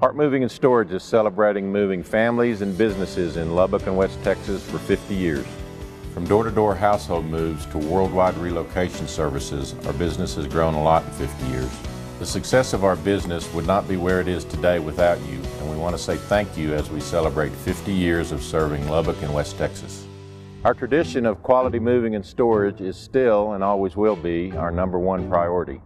Hart Moving and Storage is celebrating moving families and businesses in Lubbock and West Texas for 50 years. From door-to-door household moves to worldwide relocation services, our business has grown a lot in 50 years. The success of our business would not be where it is today without you, and we want to say thank you as we celebrate 50 years of serving Lubbock and West Texas. Our tradition of quality moving and storage is still and always will be our number one priority.